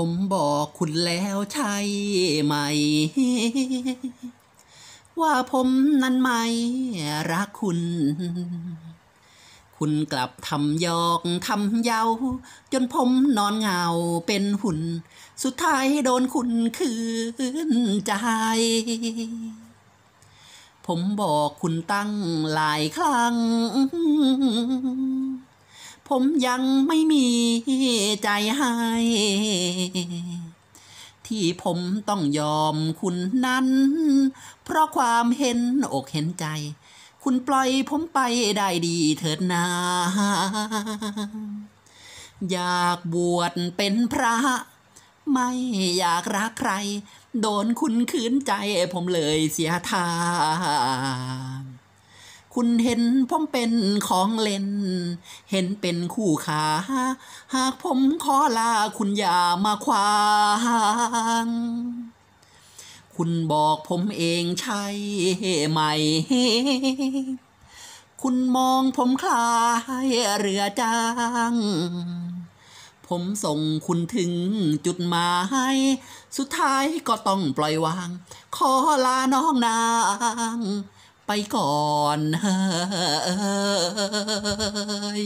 ผมบอกคุณแล้วใช่ไหม ว่าผมนั้นไม่รักคุณ คุณกลับทำยอกทำเยา จนผมนอนเหงาเป็นหุ่น สุดท้ายโดนคุณคืนใจ ผมบอกคุณตั้งหลายครั้งผมยังไม่มีใจให้ ที่ผมต้องยอมคุณนั้น เพราะความเห็นอกเห็นใจ คุณปล่อยผมไปได้ดีเถิดนา อยากบวชเป็นพระ ไม่อยากรักใคร โดนคุณคืนใจผมเลยเสียทาง คุณเห็นผมเป็นของเล่น เห็นเป็นคู่ขาหากผมขอลาคุณอย่ามาขวางคุณบอกผมเองใช่ไหม คุณมองผมคล้ายเรือจาง ผมส่งคุณถึงจุดหมาย สุดท้ายก็ต้องปล่อยวาง ขอลาน้องนาง ไปก่อนเฮ้ย